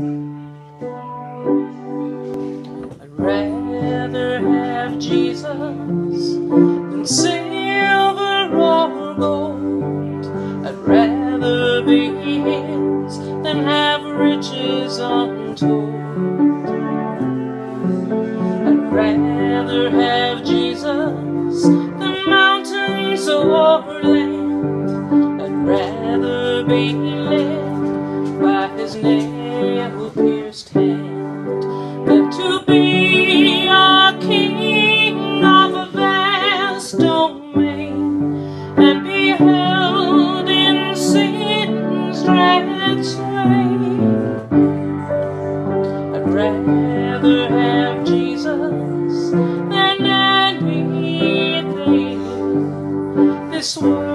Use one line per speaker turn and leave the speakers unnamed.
I'd rather have Jesus than silver or gold. I'd rather be His than have riches untold. I'd rather have Jesus than mountains or land. I'd rather be led by His nail-pierced hand than to be a king of a vast domain and be held in sin's dread sway. I'd rather have Jesus than anything this world